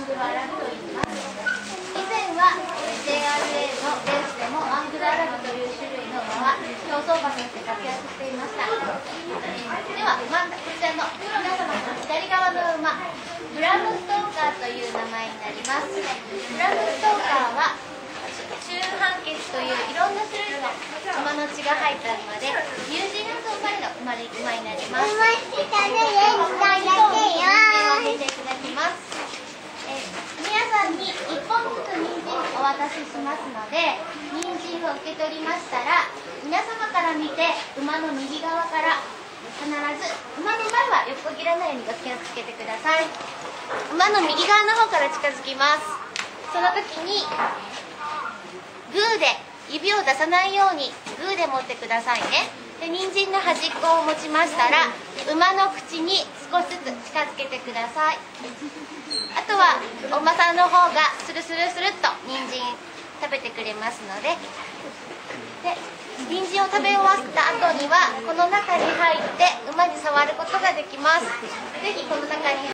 ングルアラブと言います以前は JRA のレースでもアングルアラブという種類の馬は競走馬として活躍していましたでは真ん中こちらの皆様の左側の馬ブラムストーカーという名前になりますブラムストーカーは中半血といういろんな種類の馬の血が入った馬でニュージーランド生まれの馬になります教えていただきます。えー皆さんに1本ずつ人参お渡ししますので人参を受け取りましたら皆様から見て馬の右側から必ず馬の前は横切らないようにお気をつけてください。馬の右側の方から近づきます。その時にグーで指を出さないようにグーで持ってくださいね。で人参の端っこを持ちましたら馬の口に少しずつ近づけてください。あとはお馬さんの方がスルスルスルっ食べてくれますので。で人参を食べ終わった後にはこの中に入って馬に触ることができます。是非この中に